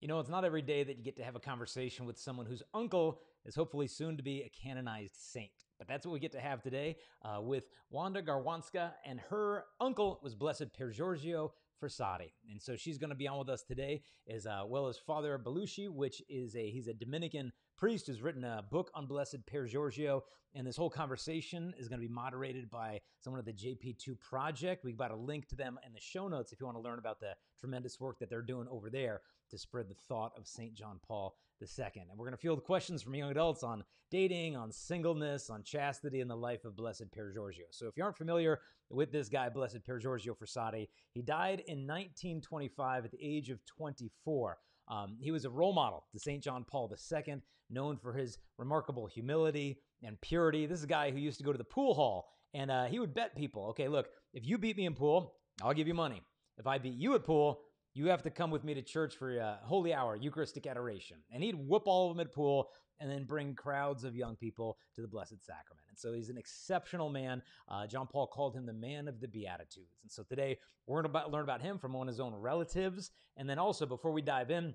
You know, it's not every day that you get to have a conversation with someone whose uncle is hopefully soon to be a canonized saint. But that's what we get to have today uh, with Wanda Gawronska, and her uncle was Blessed Pier Giorgio Frassati. And so she's going to be on with us today, as uh, well as Father Bellusci, which is a he's a Dominican priest who's written a book on Blessed Pier Giorgio. And this whole conversation is going to be moderated by someone at the JP2 Project. We've got a link to them in the show notes if you want to learn about the tremendous work that they're doing over there to spread the thought of St. John Paul II. And we're going to field questions from young adults on dating, on singleness, on chastity, and the life of Blessed Pier Giorgio. So if you aren't familiar with this guy, Blessed Pier Giorgio Frassati, he died in 1925 at the age of 24. Um, he was a role model to St. John Paul II, known for his remarkable humility and purity. This is a guy who used to go to the pool hall and uh, he would bet people, okay, look, if you beat me in pool, I'll give you money. If I beat you at pool, you have to come with me to church for a holy hour, Eucharistic adoration. And he'd whoop all of them at pool and then bring crowds of young people to the Blessed Sacrament. And so he's an exceptional man. Uh, John Paul called him the man of the Beatitudes. And so today we're going to learn about him from one of his own relatives. And then also, before we dive in,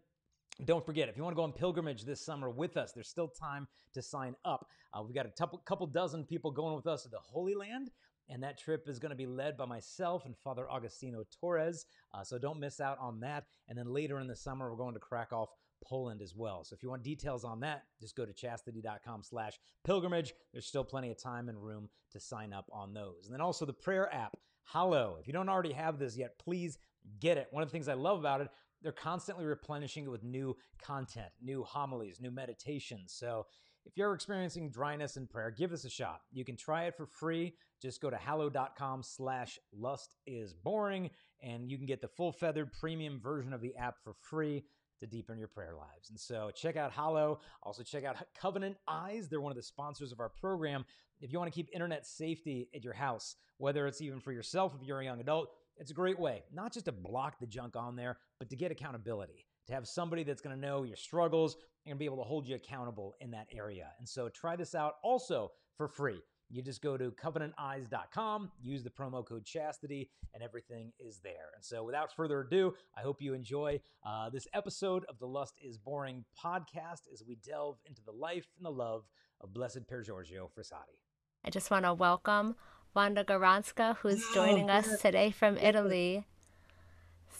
don't forget, if you want to go on pilgrimage this summer with us, there's still time to sign up. Uh, we've got a couple dozen people going with us to the Holy Land, and that trip is going to be led by myself and Father Agustino Torres. Uh, so don't miss out on that. And then later in the summer, we're going to Krakow, Poland as well. So if you want details on that, just go to chastity.com slash pilgrimage. There's still plenty of time and room to sign up on those. And then also the prayer app, Hallow. If you don't already have this yet, please get it. One of the things I love about it, they're constantly replenishing it with new content, new homilies, new meditations. So if you're experiencing dryness in prayer, give this a shot. You can try it for free. Just go to hallow.com slash lust is boring, and you can get the full feathered premium version of the app for free to deepen your prayer lives. And so check out Hallow. Also check out Covenant Eyes. They're one of the sponsors of our program. If you want to keep internet safety at your house, whether it's even for yourself if you're a young adult, it's a great way, not just to block the junk on there, but to get accountability, to have somebody that's going to know your struggles and be able to hold you accountable in that area. And so try this out also for free. You just go to covenanteyes.com, use the promo code chastity, and everything is there. And so, without further ado, I hope you enjoy uh, this episode of the Lust is Boring podcast as we delve into the life and the love of Blessed Pier Giorgio Frassati. I just want to welcome Wanda Gawronska, who's oh, joining us today from Italy.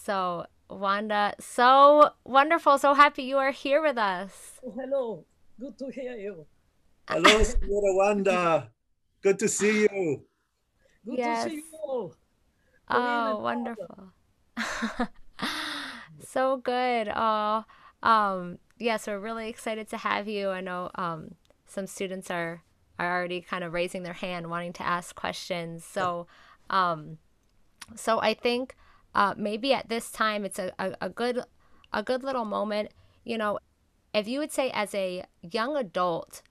So, Wanda, so wonderful, so happy you are here with us. Oh, hello, good to hear you. Hello, Senora Wanda. Good to see you. Good yes. to see you all. Oh, wonderful. so good. Oh, um, yes, we're really excited to have you. I know um, some students are are already kind of raising their hand, wanting to ask questions. So, um, so I think uh, maybe at this time it's a, a, a good a good little moment. You know, if you would say as a young adult,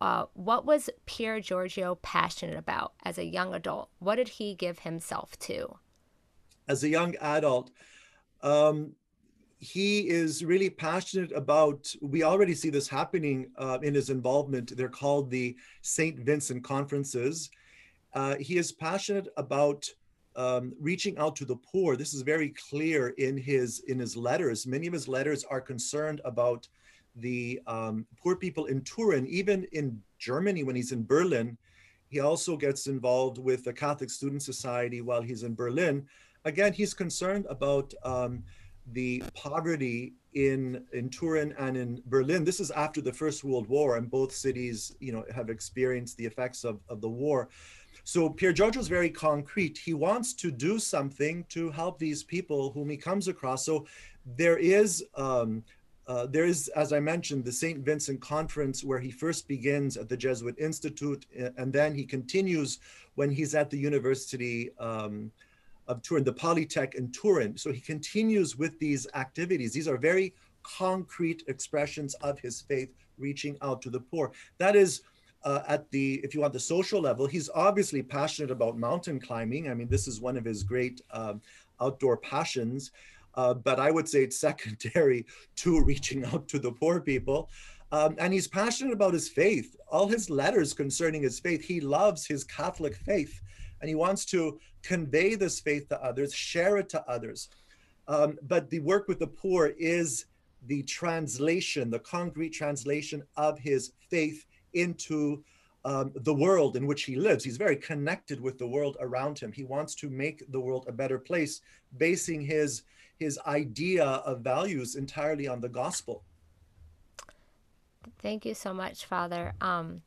uh, what was Pier Giorgio passionate about as a young adult? What did he give himself to? As a young adult, um, he is really passionate about we already see this happening uh, in his involvement they're called the st vincent conferences uh, he is passionate about um, reaching out to the poor this is very clear in his in his letters many of his letters are concerned about the um, poor people in turin even in germany when he's in berlin he also gets involved with the catholic student society while he's in berlin again he's concerned about um, the poverty in in Turin and in Berlin. This is after the First World War, and both cities, you know, have experienced the effects of, of the war. So Pier Giorgio is very concrete. He wants to do something to help these people whom he comes across. So there is um, uh, there is, as I mentioned, the St. Vincent Conference where he first begins at the Jesuit Institute, and then he continues when he's at the University um, of Turin, the Polytech in Turin. So he continues with these activities. These are very concrete expressions of his faith, reaching out to the poor. That is uh, at the, if you want, the social level. He's obviously passionate about mountain climbing. I mean, this is one of his great um, outdoor passions. Uh, but I would say it's secondary to reaching out to the poor people. Um, and he's passionate about his faith. All his letters concerning his faith, he loves his Catholic faith and he wants to convey this faith to others, share it to others. Um, but the work with the poor is the translation, the concrete translation of his faith into um, the world in which he lives. He's very connected with the world around him. He wants to make the world a better place, basing his his idea of values entirely on the gospel. Thank you so much, Father. Um,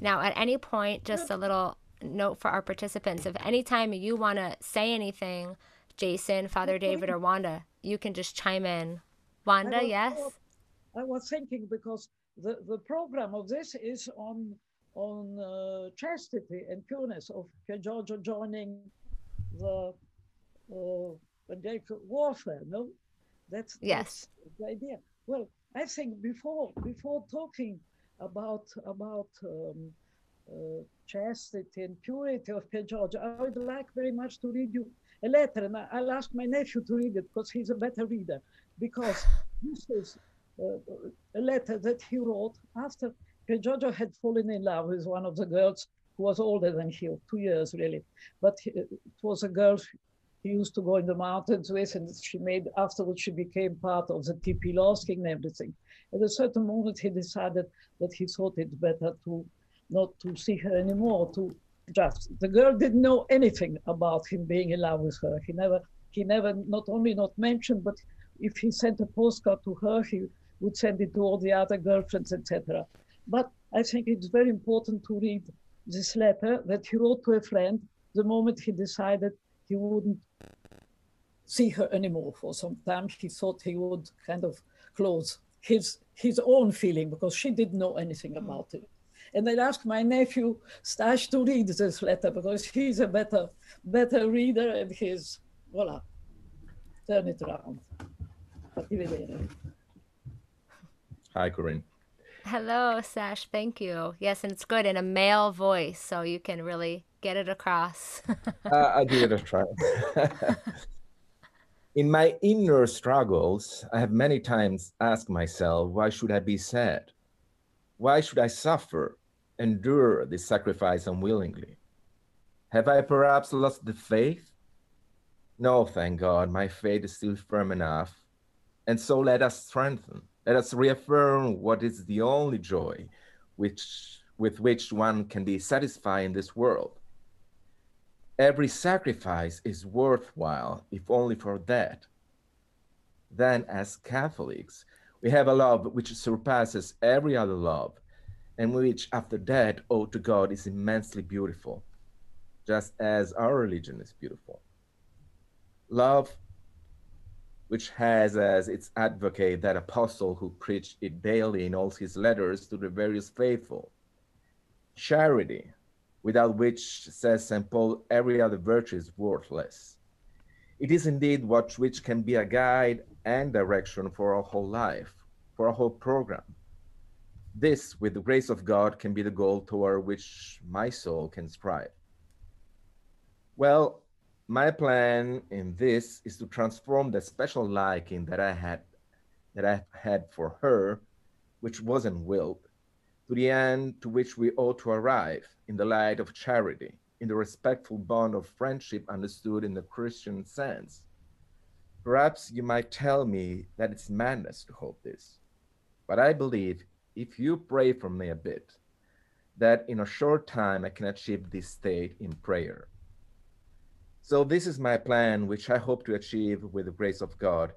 now, at any point, just a little note for our participants: if any time you want to say anything, Jason, Father David, or Wanda, you can just chime in. Wanda, I was, yes. I was thinking because the, the program of this is on on uh, chastity and pureness of Giorgio joining the uh, warfare. No, that's yes that's the idea. Well, I think before before talking about about um, uh, chastity and purity of Pier Giorgio, I would like very much to read you a letter, and I'll ask my nephew to read it because he's a better reader. Because this is a letter that he wrote after Giorgio had fallen in love with one of the girls who was older than he, two years really. But he, it was a girl he used to go in the mountains with, and she made afterwards she became part of the Tipi Loschi and everything. At a certain moment, he decided that he thought it better to not to see her anymore, to just the girl didn't know anything about him being in love with her. He never he never not only not mentioned, but if he sent a postcard to her, he would send it to all the other girlfriends, etc. But I think it's very important to read this letter that he wrote to a friend the moment he decided he wouldn't see her anymore for some time. He thought he would kind of close his his own feeling because she didn't know anything mm. about it. And I asked my nephew Stash to read this letter because he's a better better reader and he's voila, turn it around. Hi, Corinne. Hello, Sash. Thank you. Yes, and it's good in a male voice, so you can really get it across. uh, I'll give it a try. in my inner struggles, I have many times asked myself, why should I be sad? Why should I suffer, endure this sacrifice unwillingly? Have I perhaps lost the faith? No, thank God, my faith is still firm enough. And so let us strengthen, let us reaffirm what is the only joy which, with which one can be satisfied in this world. Every sacrifice is worthwhile, if only for that. Then, as Catholics, we have a love which surpasses every other love, and which, after that, owed to God, is immensely beautiful, just as our religion is beautiful. Love, which has as its advocate that apostle who preached it daily in all his letters to the various faithful. Charity, without which, says St. Paul, every other virtue is worthless. It is indeed what which can be a guide and direction for our whole life, for our whole program. This, with the grace of God, can be the goal toward which my soul can strive. Well, my plan in this is to transform the special liking that I had that I had for her, which wasn't willed, to the end to which we ought to arrive in the light of charity, in the respectful bond of friendship understood in the Christian sense. Perhaps you might tell me that it's madness to hope this, but I believe if you pray for me a bit, that in a short time I can achieve this state in prayer. So this is my plan, which I hope to achieve with the grace of God,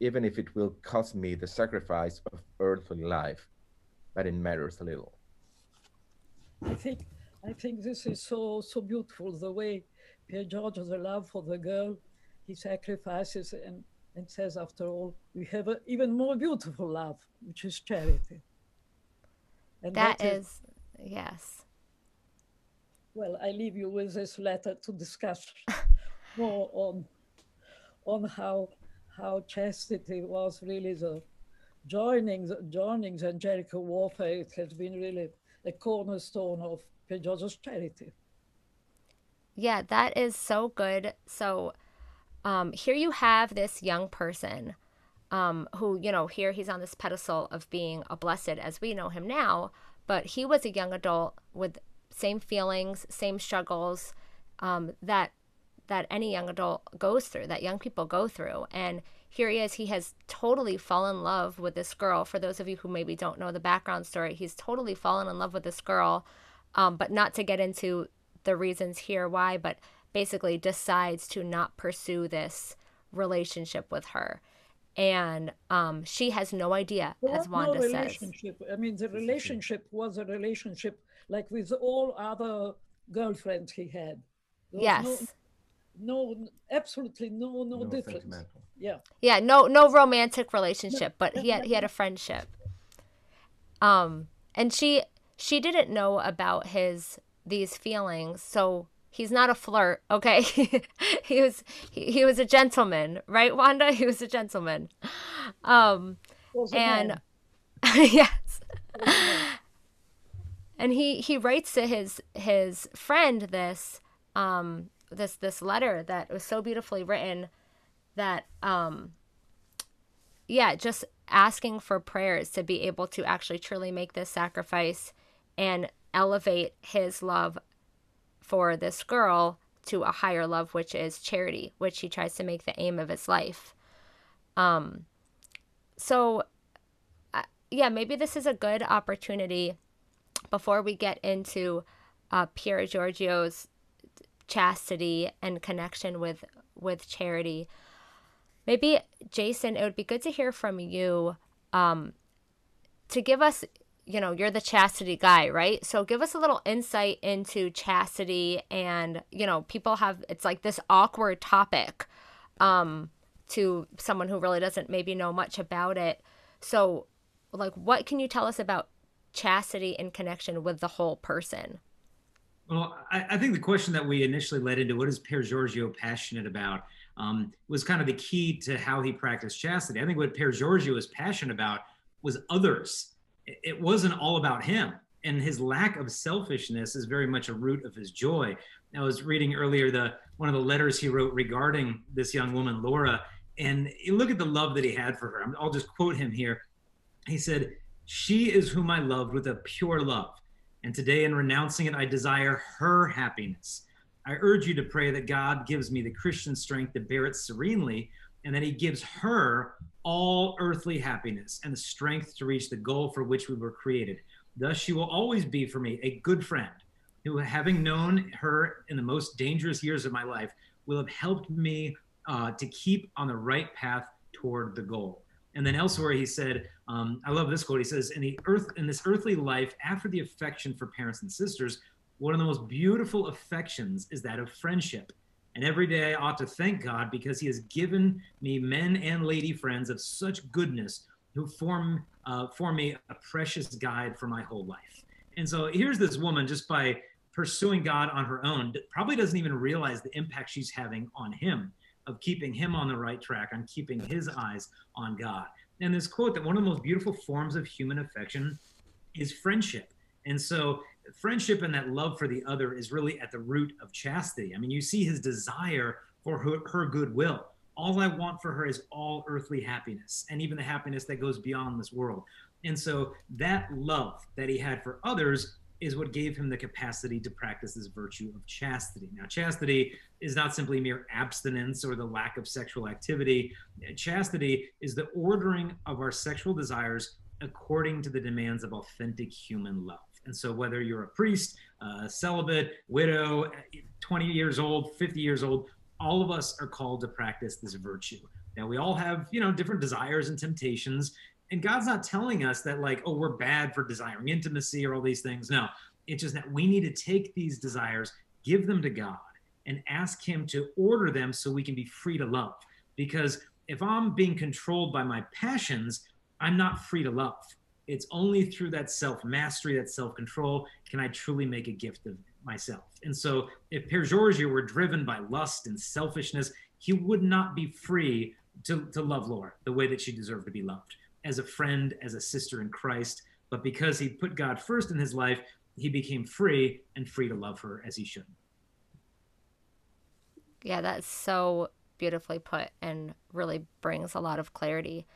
even if it will cost me the sacrifice of earthly life, but it matters a little. I think I think this is so so beautiful the way Pier Giorgio's love for the girl, he sacrifices and and says, after all, we have an even more beautiful love, which is charity. And that, that is, is, yes. Well, I leave you with this letter to discuss more on on how how chastity was really the joining the joining the Jericho warfare. It has been really a cornerstone of Giorgio's charity. Yeah, that is so good. So um, here you have this young person um, who, you know, here he's on this pedestal of being a blessed as we know him now, but he was a young adult with same feelings, same struggles um, that that any young adult goes through, that young people go through, and here he is. He has totally fallen in love with this girl. For those of you who maybe don't know the background story, he's totally fallen in love with this girl, um, but not to get into the reasons here why, but basically decides to not pursue this relationship with her. And um, she has no idea, as Wanda no says. I mean, the relationship was a relationship like with all other girlfriends he had. There Yes. No, no, absolutely no, no, No difference. Yeah. Yeah, no no romantic relationship, but he had he had a friendship. Um and she she didn't know about his these feelings, so he's not a flirt, okay? he was he, he was a gentleman, right Wanda? He was a gentleman. Um Was and yes. And he he writes to his his friend this um this this letter that was so beautifully written that um yeah, just asking for prayers to be able to actually truly make this sacrifice and elevate his love for this girl to a higher love, which is charity, which he tries to make the aim of his life. Um, so, uh, yeah, maybe this is a good opportunity before we get into uh, Pier Giorgio's chastity and connection with with charity maybe jason it would be good to hear from you um to give us you know you're the chastity guy right? So give us a little insight into chastity and you know people have it's like this awkward topic um to someone who really doesn't maybe know much about it. So like what can you tell us about chastity in connection with the whole person Well, I, I think the question that we initially led into, what is Pier Giorgio passionate about, um, was kind of the key to how he practiced chastity. I think what Pier Giorgio was passionate about was others. It, it wasn't all about him. And his lack of selfishness is very much a root of his joy. I was reading earlier the one of the letters he wrote regarding this young woman, Laura, and look at the love that he had for her. I'll just quote him here. He said, She is whom I loved with a pure love. And today, in renouncing it, I desire her happiness. I urge you to pray that God gives me the Christian strength to bear it serenely, and that He gives her all earthly happiness and the strength to reach the goal for which we were created. Thus, she will always be for me a good friend who, having known her in the most dangerous years of my life, will have helped me uh, to keep on the right path toward the goal. And then elsewhere, he said, um, I love this quote. He says, "In the earth, in this earthly life, after the affection for parents and sisters, one of the most beautiful affections is that of friendship. And every day I ought to thank God because He has given me men and lady friends of such goodness who form uh, for me a precious guide for my whole life." And so here's this woman just by pursuing God on her own, probably doesn't even realize the impact she's having on him of keeping him on the right track, on keeping his eyes on God. And this quote that one of the most beautiful forms of human affection is friendship. And so friendship and that love for the other is really at the root of chastity. I mean, you see his desire for her, her goodwill. All I want for her is all earthly happiness and even the happiness that goes beyond this world. And so that love that he had for others is what gave him the capacity to practice this virtue of chastity. Now, chastity is not simply mere abstinence or the lack of sexual activity. Chastity is the ordering of our sexual desires according to the demands of authentic human love. And so, whether you're a priest, celibate, widow, 20 years old, 50 years old, all of us are called to practice this virtue. Now, we all have, you know, different desires and temptations. And God's not telling us that, like, oh, we're bad for desiring intimacy or all these things. No, it's just that we need to take these desires, give them to God, and ask Him to order them so we can be free to love. Because if I'm being controlled by my passions, I'm not free to love. It's only through that self mastery, that self control, can I truly make a gift of myself. And so, if Pier Giorgio were driven by lust and selfishness, he would not be free to, to love Laura the way that she deserved to be loved as a friend, as a sister in Christ. But because he put God first in his life, he became free and free to love her as he should. Yeah, that's so beautifully put and really brings a lot of clarity.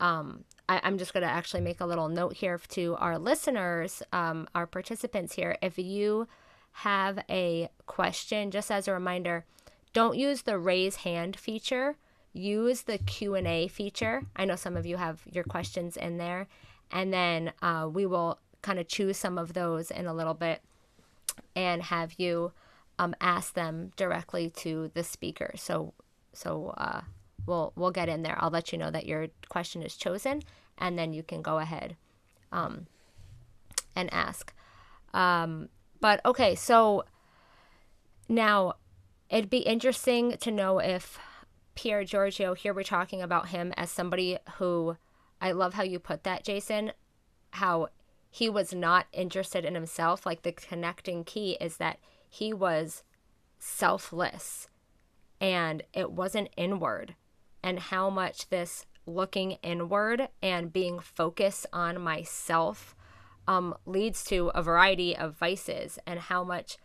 Um, I, I'm just going to actually make a little note here to our listeners, um, our participants here. If you have a question, just as a reminder, don't use the raise hand feature use the Q&A feature. I know some of you have your questions in there. And then uh, we will kind of choose some of those in a little bit and have you um, ask them directly to the speaker. So, so uh, we'll we'll get in there. I'll let you know that your question is chosen, and then you can go ahead um, and ask. Um, but okay, so now it'd be interesting to know if Pier Giorgio here we're talking about him as somebody who I love how you put that, Jason. How he was not interested in himself. Like the connecting key is that he was selfless and it wasn't inward. And how much this looking inward and being focused on myself um, leads to a variety of vices, and how much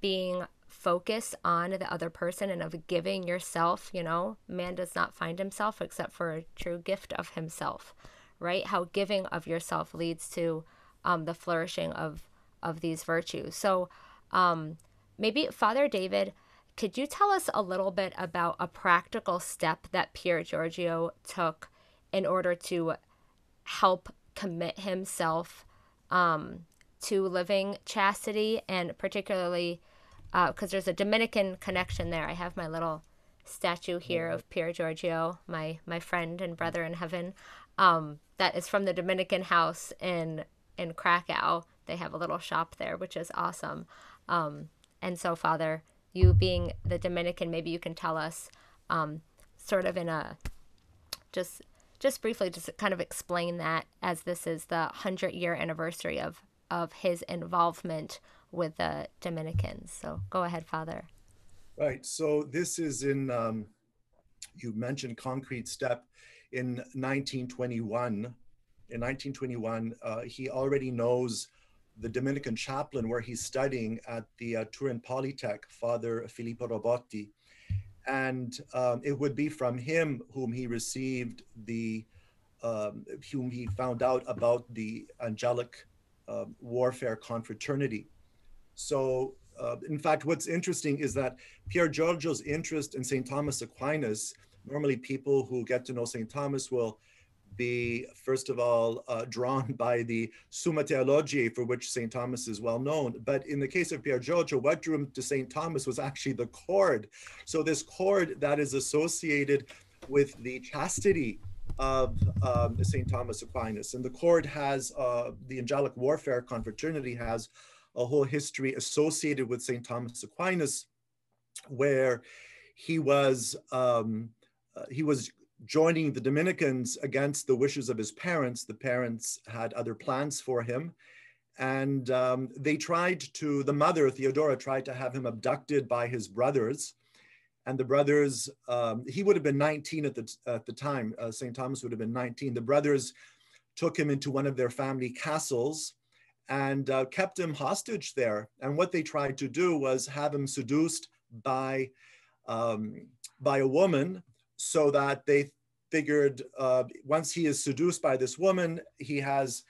being focused on the other person and of giving yourself, you know, man does not find himself except for a true gift of himself right? How giving of yourself leads to um, the flourishing of of these virtues. So, um, maybe Father David, could you tell us a little bit about a practical step that Pier Giorgio took in order to help commit himself um, to living chastity, and particularly because uh, there's a Dominican connection there. I have my little statue here of Pier Giorgio, my my friend and brother in heaven um, that is from the Dominican house in in Krakow. They have a little shop there, which is awesome. Um, and so, Father, you being the Dominican, maybe you can tell us, um, sort of in a just just briefly, just kind of explain that as this is the hundred year anniversary of of his involvement with the Dominicans. So go ahead, Father. Right. So this is in um, you mentioned concrete step in 1921. In 1921, uh, he already knows the Dominican chaplain where he's studying at the uh, Turin Polytech, Father Filippo Robotti. And um, it would be from him whom he received the, um, whom he found out about the angelic uh, warfare confraternity. So, uh, in fact, what's interesting is that Pier Giorgio's interest in St. Thomas Aquinas normally people who get to know St. Thomas will be, first of all, uh, drawn by the Summa Theologiae, for which St. Thomas is well known. But in the case of Pier Giorgio, what drew him to St. Thomas was actually the cord. So, this cord that is associated with the chastity of um, St. Thomas Aquinas. And the cord has, uh, the angelic warfare confraternity has a whole history associated with St. Thomas Aquinas, where he was. Um, uh, he was joining the Dominicans against the wishes of his parents. The parents had other plans for him. And um, they tried to, the mother, Theodora, tried to have him abducted by his brothers. And the brothers, um, he would have been 19 at the, at the time. Uh, St. Thomas would have been 19. The brothers took him into one of their family castles and uh, kept him hostage there. And what they tried to do was have him seduced by, um, by a woman so that they figured uh, once he is seduced by this woman, he has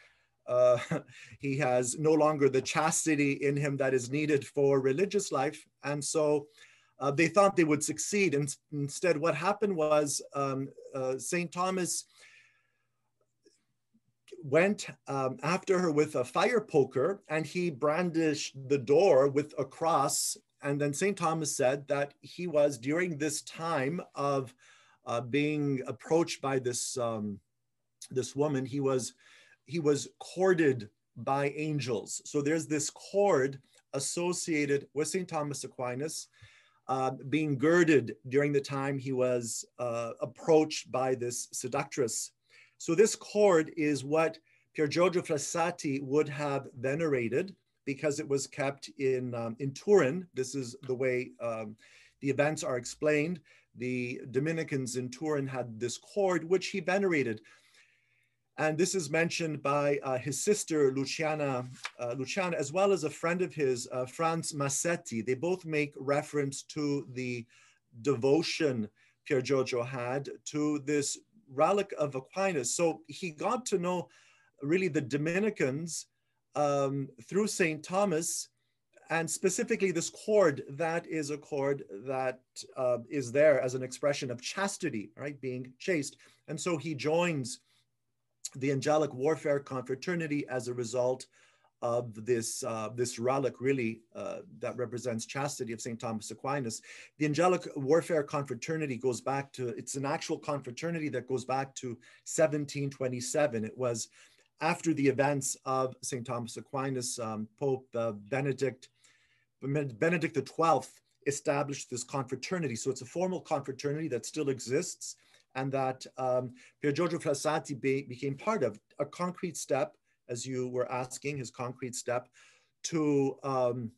uh, he has no longer the chastity in him that is needed for religious life, and so uh, they thought they would succeed. And instead, what happened was um, uh, Saint Thomas went um, after her with a fire poker, and he brandished the door with a cross. And then Saint Thomas said that he was during this time of uh, being approached by this um, this woman, he was he was courted by angels. So there's this cord associated with St. Thomas Aquinas uh, being girded during the time he was uh, approached by this seductress. So this cord is what Pier Giorgio Frassati would have venerated because it was kept in, um, in Turin. This is the way um, the events are explained the Dominicans in Turin had this cord, which he venerated. And this is mentioned by uh, his sister, Luciana, uh, Luciana, as well as a friend of his, uh, Franz Massetti. They both make reference to the devotion Pier Giorgio had to this relic of Aquinas. So he got to know really the Dominicans um, through St. Thomas and specifically this cord that is a cord that uh, is there as an expression of chastity right being chaste and so he joins the angelic warfare confraternity as a result of this uh, this relic really uh, that represents chastity of St. Thomas Aquinas. The angelic warfare confraternity goes back to it's an actual confraternity that goes back to 1727. It was after the events of St. Thomas Aquinas, um, Pope uh, Benedict Benedict XII established this confraternity. So it's a formal confraternity that still exists and that um, Pier Giorgio Frassati be, became part of a concrete step, as you were asking, his concrete step to, um,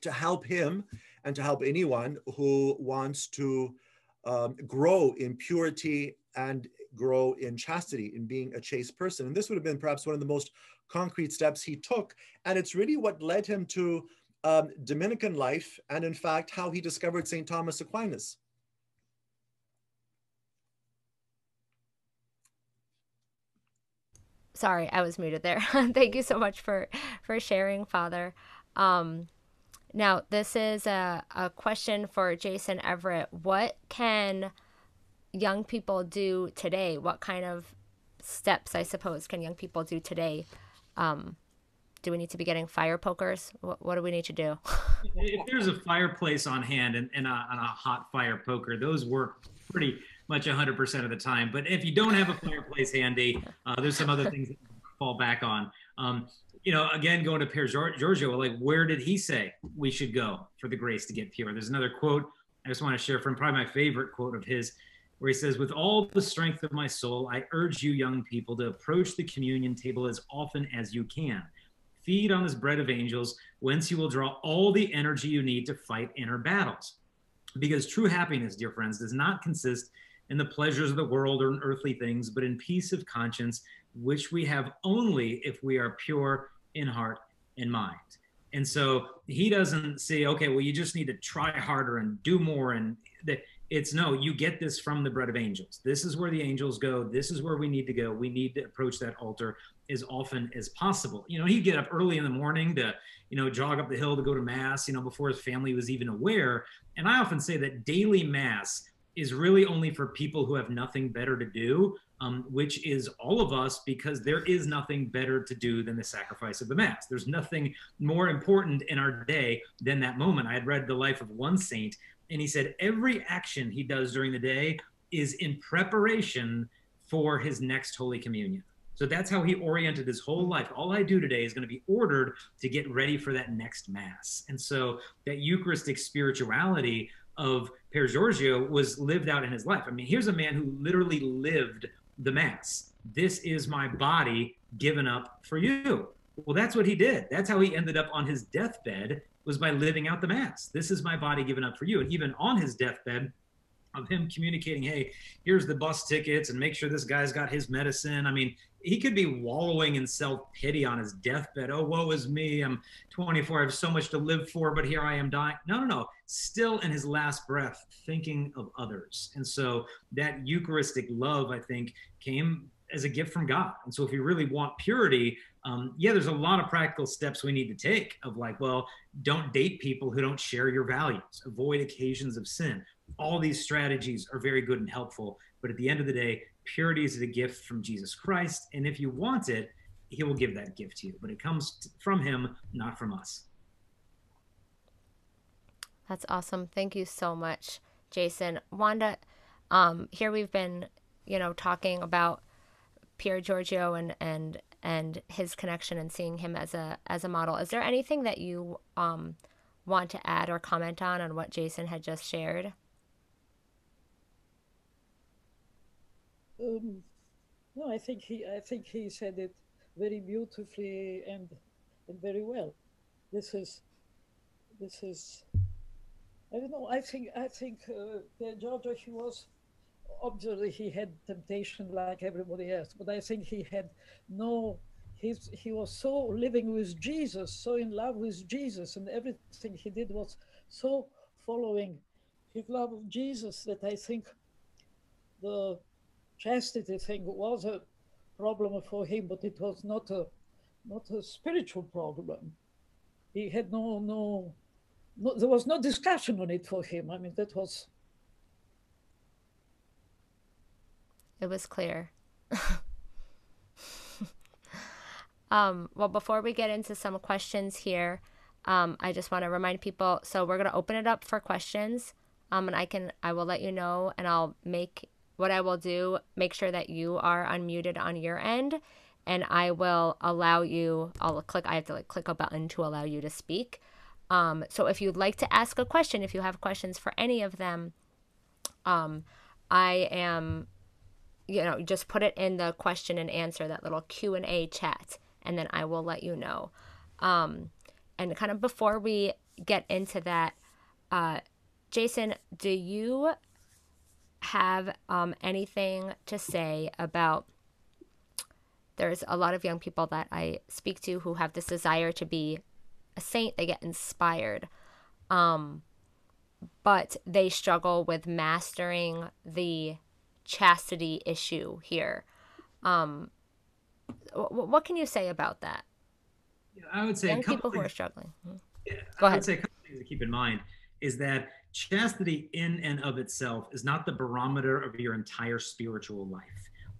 to help him and to help anyone who wants to um, grow in purity and grow in chastity, in being a chaste person. And this would have been perhaps one of the most concrete steps he took. And it's really what led him to um, Dominican life and, in fact, how he discovered St. Thomas Aquinas. Sorry, I was muted there. Thank you so much for for sharing, Father. Um, now, this is a, a question for Jason Evert. What can young people do today? What kind of steps, I suppose, can young people do today? Um, do we need to be getting fire pokers? What, what do we need to do? if there's a fireplace on hand and, and, a, and a hot fire poker, those work pretty much 100% of the time. But if you don't have a fireplace handy, uh, there's some other things that fall back on. Um, you know, again, going to Pier Giorgio, like where did he say we should go for the grace to get pure? There's another quote I just want to share from probably my favorite quote of his, where he says, With all the strength of my soul, I urge you, young people, to approach the communion table as often as you can. Feed on this bread of angels, whence you will draw all the energy you need to fight inner battles. Because true happiness, dear friends, does not consist in the pleasures of the world or in earthly things, but in peace of conscience, which we have only if we are pure in heart and mind. And so he doesn't say, okay, well, you just need to try harder and do more. And that it's no, you get this from the bread of angels. This is where the angels go. This is where we need to go. We need to approach that altar as often as possible. You know, he'd get up early in the morning to, you know, jog up the hill to go to mass, you know, before his family was even aware. And I often say that daily mass is really only for people who have nothing better to do, um, which is all of us, because there is nothing better to do than the sacrifice of the Mass. There's nothing more important in our day than that moment. I had read the life of one saint, and he said every action he does during the day is in preparation for his next Holy Communion. So that's how he oriented his whole life. All I do today is going to be ordered to get ready for that next Mass. And so that Eucharistic spirituality of Pier Giorgio was lived out in his life. I mean, here's a man who literally lived the Mass. This is my body given up for you. Well, that's what he did. That's how he ended up on his deathbed was by living out the Mass. This is my body given up for you. And even on his deathbed, of him communicating, hey, here's the bus tickets and make sure this guy's got his medicine. I mean, he could be wallowing in self pity on his deathbed. Oh, woe is me. I'm 24. I have so much to live for, but here I am dying. No, no, no. Still in his last breath, thinking of others. And so that Eucharistic love, I think, came as a gift from God. And so if you really want purity, um, yeah, there's a lot of practical steps we need to take of like, well, don't date people who don't share your values, avoid occasions of sin. All these strategies are very good and helpful. But at the end of the day, purity is a gift from Jesus Christ. And if you want it, he will give that gift to you. But it comes from him, not from us. That's awesome. Thank you so much, Jason. Wanda, um, here we've been, you know, talking about Pier Giorgio and, and and his connection and seeing him as a as a model. Is there anything that you um, want to add or comment on on what Jason had just shared? Um, no, I think he I think he said it very beautifully and and very well. This is this is I don't know. I think I think uh, Giorgio he was obviously he had temptation like everybody else, but I think he had no. He's, he was so living with Jesus, so in love with Jesus, and everything he did was so following his love of Jesus that I think the chastity thing was a problem for him, but it was not a not a spiritual problem. he had no, no, no, there was no discussion on it for him. I mean, that was. It was clear. um, well, before we get into some questions here, um, I just want to remind people. So we're gonna open it up for questions. Um, and I can, I will let you know, and I'll make what I will do. Make sure that you are unmuted on your end, and I will allow you. I'll click. I have to like click a button to allow you to speak. Um, so if you'd like to ask a question, if you have questions for any of them, um, I am, you know, just put it in the question and answer that little Q and A chat, and then I will let you know. Um, and kind of before we get into that, uh, Jason, do you have um, anything to say about? There's a lot of young people that I speak to who have this desire to be a saint. They get inspired, um, but they struggle with mastering the chastity issue here. Um, w- what can you say about that? I would say young people who are struggling. Hmm. Yeah, Go ahead. I would say a couple things to keep in mind is that chastity in and of itself is not the barometer of your entire spiritual life.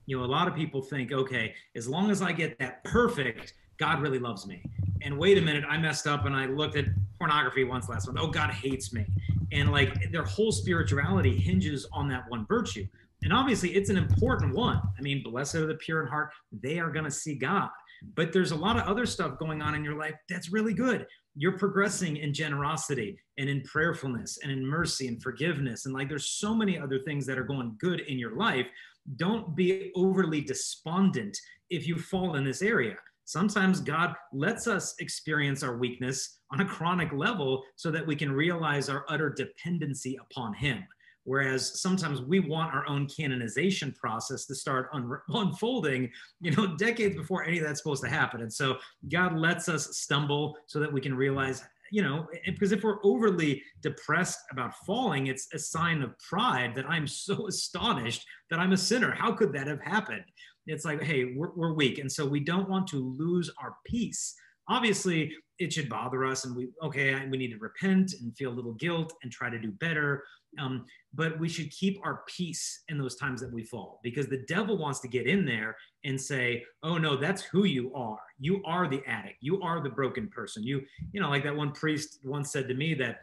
You know, a lot of people think, okay, as long as I get that perfect, God really loves me. And wait a minute, I messed up and I looked at pornography once last one. Oh, God hates me. And like their whole spirituality hinges on that one virtue. And obviously, it's an important one. I mean, blessed are the pure in heart, they are going to see God. But there's a lot of other stuff going on in your life that's really good. You're progressing in generosity and in prayerfulness and in mercy and forgiveness. And like there's so many other things that are going good in your life. Don't be overly despondent if you fall in this area. Sometimes God lets us experience our weakness on a chronic level so that we can realize our utter dependency upon Him. Whereas sometimes we want our own canonization process to start un- unfolding, you know, decades before any of that's supposed to happen. And so God lets us stumble so that we can realize, you know, because if we're overly depressed about falling, it's a sign of pride that I'm so astonished that I'm a sinner. How could that have happened? It's like, hey, we're, we're weak. And so we don't want to lose our peace obviously it should bother us and we okay we need to repent and feel a little guilt and try to do better. Um, but we should keep our peace in those times that we fall because the devil wants to get in there and say oh no that's who you are. You are the addict. You are the broken person. You you know like that one priest once said to me that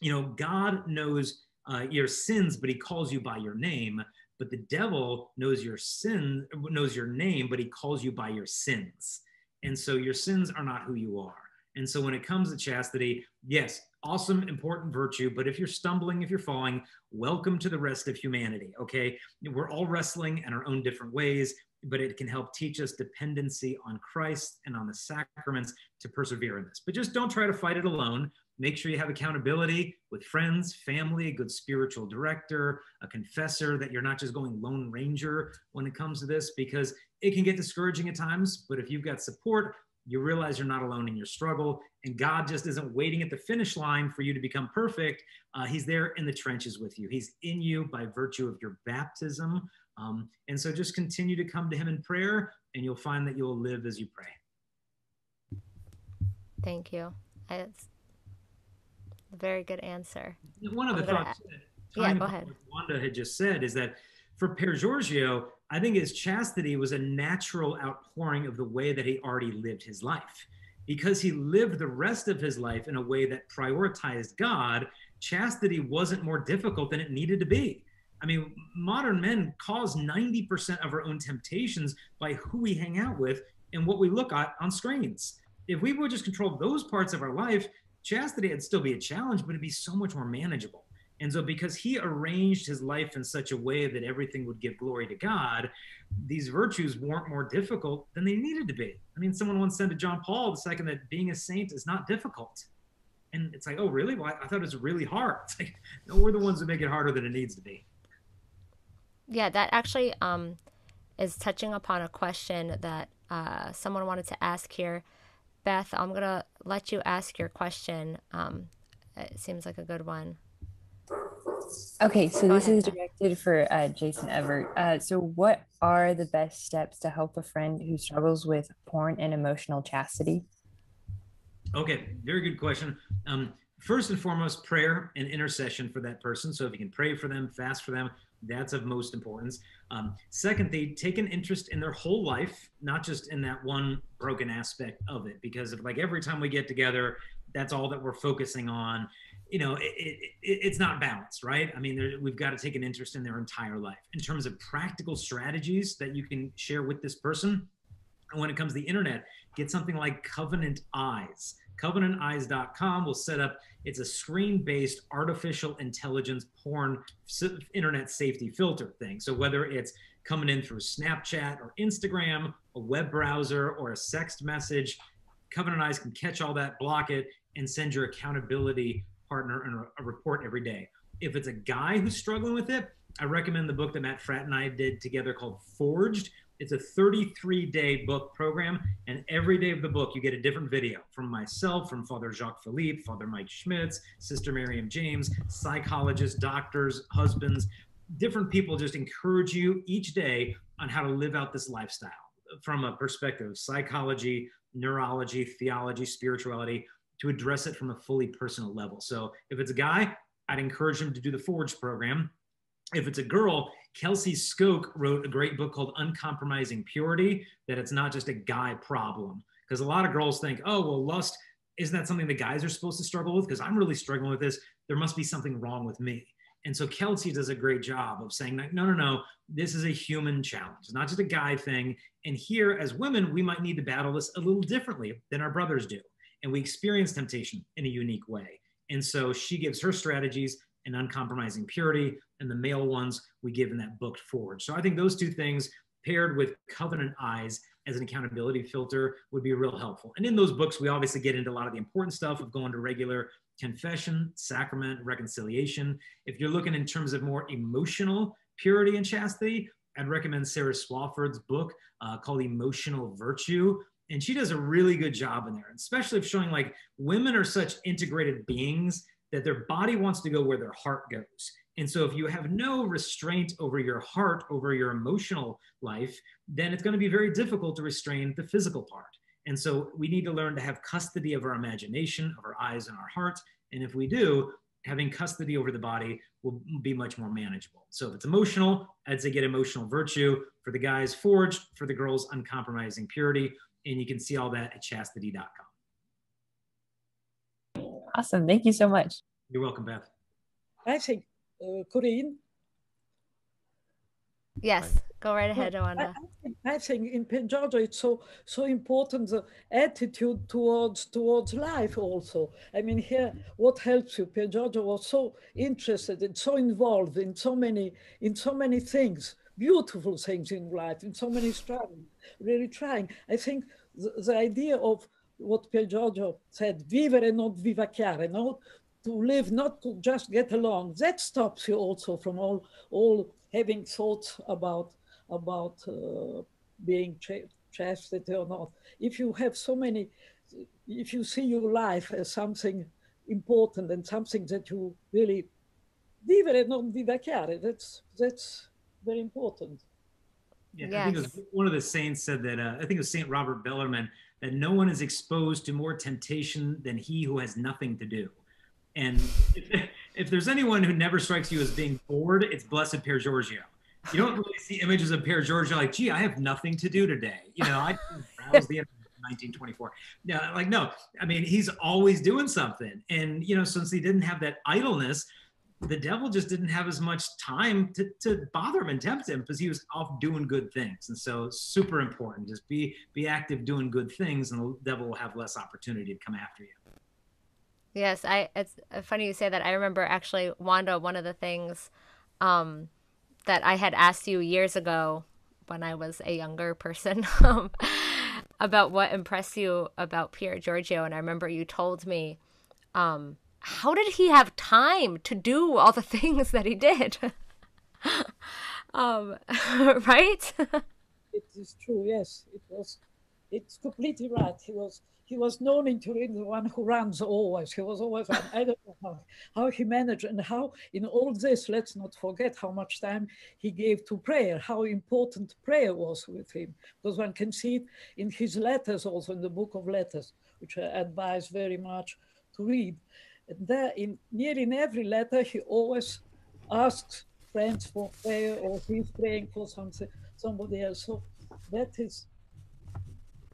you know god knows uh, your sins but he calls you by your name. But the devil knows your sin knows your name but he calls you by your sins. And so your sins are not who you are and so when it comes to chastity, yes, awesome, important virtue. But if you're stumbling, if you're falling, welcome to the rest of humanity. Okay. We're all wrestling in our own different ways, but it can help teach us dependency on Christ and on the sacraments to persevere in this. But just don't try to fight it alone. Make sure you have accountability with friends, family, a good spiritual director, a confessor, that you're not just going lone ranger when it comes to this, because it can get discouraging at times. But if you've got support, you realize you're not alone in your struggle and god just isn't waiting at the finish line for you to become perfect. Uh, he's there in the trenches with you. He's in you by virtue of your baptism. Um, and so just continue to come to him in prayer and you'll find that you'll live as you pray. Thank you. It's a very good answer. One of the thoughts yeah go ahead. wanda had just said is that for Pier Giorgio, I think his chastity was a natural outpouring of the way that he already lived his life. Because he lived the rest of his life in a way that prioritized God, chastity wasn't more difficult than it needed to be. I mean, modern men cause 90% of our own temptations by who we hang out with and what we look at on screens. If we would just control those parts of our life, chastity would still be a challenge, but it'd be so much more manageable. And so, because he arranged his life in such a way that everything would give glory to God, these virtues weren't more difficult than they needed to be. I mean, someone once said to John Paul II that being a saint is not difficult. And it's like, oh, really? Well, I, I thought it was really hard. It's like, no, we're the ones that make it harder than it needs to be. Yeah, that actually um, is touching upon a question that uh, someone wanted to ask here. Beth, I'm going to let you ask your question. Um, it seems like a good one. Okay, so this is directed for uh, Jason Evert. Uh, so, what are the best steps to help a friend who struggles with porn and emotional chastity? Okay, very good question. Um, first and foremost, prayer and intercession for that person. So if you can pray for them, fast for them, that's of most importance. Um, second, they take an interest in their whole life, not just in that one broken aspect of it. Because if, like every time we get together, that's all that we're focusing on. You know, it, it, it's not balanced, right? I mean, there, we've got to take an interest in their entire life. In terms of practical strategies that you can share with this person, when it comes to the internet, get something like Covenant Eyes. CovenantEyes.com will set up, it's a screen based artificial intelligence porn internet safety filter thing. So whether it's coming in through Snapchat or Instagram, a web browser, or a sext message, Covenant Eyes can catch all that, block it, and send your accountability partner and a report every day. If it's a guy who's struggling with it, I recommend the book that Matt Fradd and I did together called Forged, it's a 33 day book program, and every day of the book, you get a different video from myself, from Father Jacques Philippe, Father Mike Schmitz, Sister Miriam James, psychologists, doctors, husbands, different people just encourage you each day on how to live out this lifestyle from a perspective of psychology, neurology, theology, spirituality, to address it from a fully personal level. So if it's a guy, I'd encourage him to do the Forge program. If it's a girl, Kelsey Skoch wrote a great book called Uncompromising Purity, that it's not just a guy problem. Because a lot of girls think, oh, well, lust, isn't that something the guys are supposed to struggle with? Because I'm really struggling with this. There must be something wrong with me. And so Kelsey does a great job of saying, no, no, no, this is a human challenge. It's not just a guy thing. And here, as women, we might need to battle this a little differently than our brothers do. And we experience temptation in a unique way. And so she gives her strategies and uncompromising purity, and the male ones we give in that booked forward. So I think those two things paired with covenant eyes as an accountability filter would be real helpful. And in those books, we obviously get into a lot of the important stuff of going to regular confession, sacrament, reconciliation. If you're looking in terms of more emotional purity and chastity, I'd recommend Sarah Swafford's book uh, called Emotional Virtue. And she does a really good job in there, especially of showing like women are such integrated beings that their body wants to go where their heart goes. And so if you have no restraint over your heart, over your emotional life, then it's going to be very difficult to restrain the physical part. And so we need to learn to have custody of our imagination, of our eyes and our heart. And if we do, having custody over the body will be much more manageable. So if it's emotional, I'd say get emotional virtue. For the guys, forged. For the girls, uncompromising purity. And you can see all that at chastity.com. Awesome. Thank you so much. You're welcome, Beth. I think, uh, Corinne. Yes, go right ahead, Wanda. I, I, think in Pier Giorgio it's so so important the attitude towards towards life also. I mean here what helps you? Pier Giorgio was so interested and so involved in so many in so many things, beautiful things in life, in so many struggles, really trying. I think the, the idea of what Pier Giorgio said, vivere non vivacchiare, no? to live, not to just get along. That stops you also from all, all having thoughts about, about uh, being ch- chastity or not. If you have so many, if you see your life as something important and something that you really vivere non vivacchiare, that's, that's very important. Yeah, yes. I think it was one of the saints said that, uh, I think it was Saint Robert Bellarmine, that no one is exposed to more temptation than he who has nothing to do. And if, if there's anyone who never strikes you as being bored, it's Blessed Pier Giorgio. You don't really see images of Pier Giorgio like, gee, I have nothing to do today. You know, I browse the internet. 1924. Yeah, like no, I mean he's always doing something, and you know since he didn't have that idleness, the devil just didn't have as much time to, to bother him and tempt him because he was off doing good things. And so super important. Just be be active doing good things and the devil will have less opportunity to come after you. Yes, I it's funny you say that. I remember actually Wanda, one of the things um, that I had asked you years ago when I was a younger person um, about what impressed you about Pier Giorgio. And I remember you told me um, how did he have time to do all the things that he did? um, right? it is true. Yes, it was. it's completely right. He was he was known in Turin the one who runs always. He was always on. I don't know how, how he managed and how in all this, let's not forget how much time he gave to prayer, how important prayer was with him. Because one can see it in his letters also in the book of letters, which I advise very much to read. There in nearly in every letter, he always asks friends for prayer or he's praying for something somebody else. So that is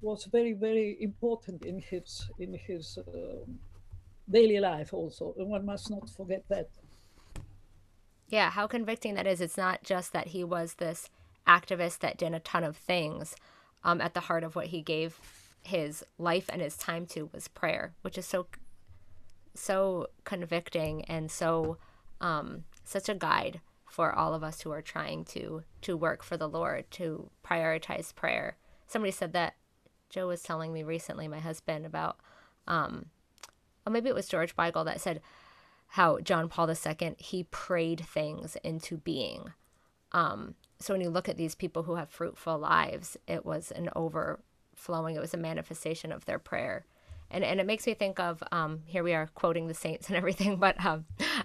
was very very important in his in his uh, daily life also. And one must not forget that. Yeah how convicting that is. It's not just that he was this activist that did a ton of things um, at the heart of what he gave his life and his time to was prayer which is so so convicting and so um, such a guide for all of us who are trying to to work for the lord to prioritize prayer somebody said that Joe was telling me recently, my husband, about, um, or maybe it was George Weigel that said how John Paul II, he prayed things into being. Um, so when you look at these people who have fruitful lives, it was an overflowing, it was a manifestation of their prayer. And, and it makes me think of um, here we are quoting the saints and everything, but um,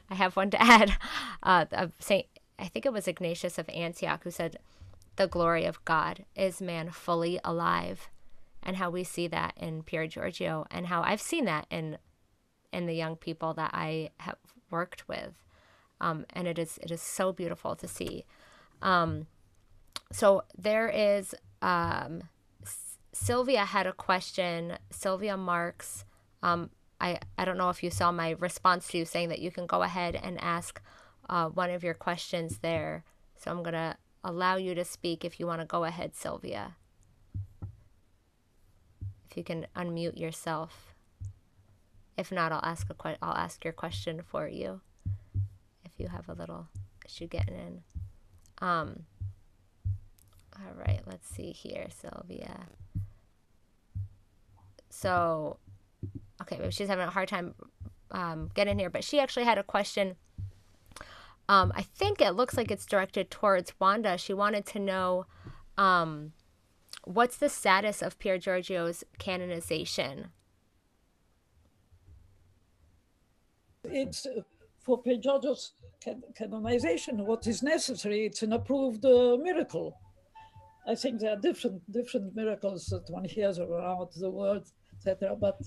I have one to add. Uh, of Saint, I think it was Ignatius of Antioch who said, "The glory of God is man fully alive, and how we see that in Pier Giorgio and how I've seen that in in the young people that I have worked with. Um, and it is it is so beautiful to see. Um, so there is um, Sylvia had a question. Sylvia Marks. Um, I I don't know if you saw my response to you saying that you can go ahead and ask uh, one of your questions there. So I'm gonna allow you to speak if you want to go ahead, Sylvia if you can unmute yourself. If not, I'll ask a que- I'll ask your question for you. If you have a little issue getting in. Um. All right, let's see here, Sylvia. So, okay, maybe she's having a hard time um, getting here, but she actually had a question. Um, I think it looks like it's directed towards Wanda. She wanted to know um, what's the status of Pier Giorgio's canonization? It's for Pier Giorgio's can- canonization. What is necessary? It's an approved uh, miracle. I think there are different different miracles that one hears around the world, etc. But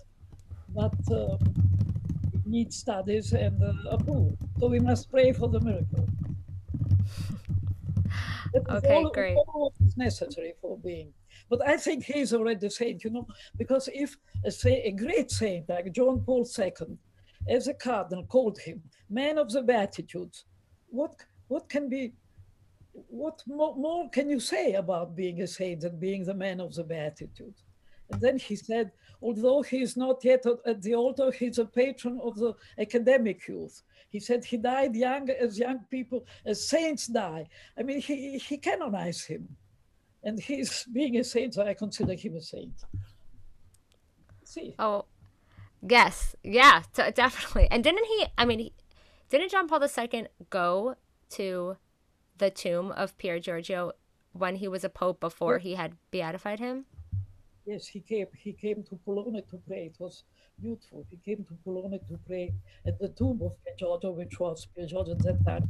but uh, it needs studies and uh, approval. So we must pray for the miracle. okay, all, great. All is necessary for being. But I think he's already a saint, you know, because if a, say, a great saint like John Paul II, as a cardinal called him, man of the Beatitudes, what what can be, what more, more can you say about being a saint and being the man of the Beatitudes? And then he said, although he is not yet at the altar, he's a patron of the academic youth. He said he died young as young people, as saints die. I mean, he, he canonized him and he's being a saint, so I consider him a saint. See. Oh, yes, yeah, t- definitely. And didn't he? I mean, he, didn't John Paul II go to the tomb of Pier Giorgio when he was a pope before he had beatified him? Yes, he came. He came to Pollone to pray. It was beautiful. He came to Pollone to pray at the tomb of Giorgio, which was Giorgio at that time.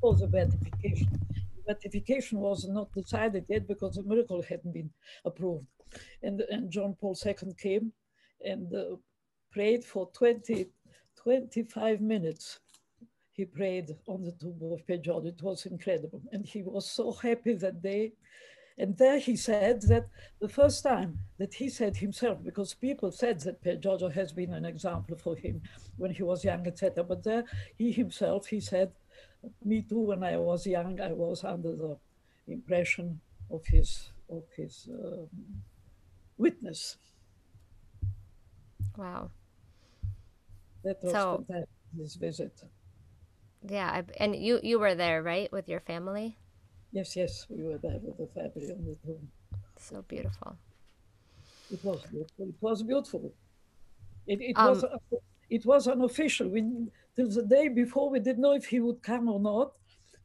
Was a beatification beatification was not decided yet because the miracle hadn't been approved. And, and John Paul II came and uh, prayed for 20, 25 minutes. He prayed on the tomb of Giorgio. It was incredible. And he was so happy that day. And there he said that the first time that he said himself, because people said that Pier Giorgio has been an example for him when he was young, etc. But there he himself, he said, me too, when I was young, I was under the impression of his of his um, witness. Wow. That was So- this visit. Yeah, I, and you you were there, right, with your family? Yes, yes, we were there with the family on the tomb. So beautiful. It was beautiful. It was beautiful. It, it Um, was it was unofficial. We till the day before we didn't know if he would come or not,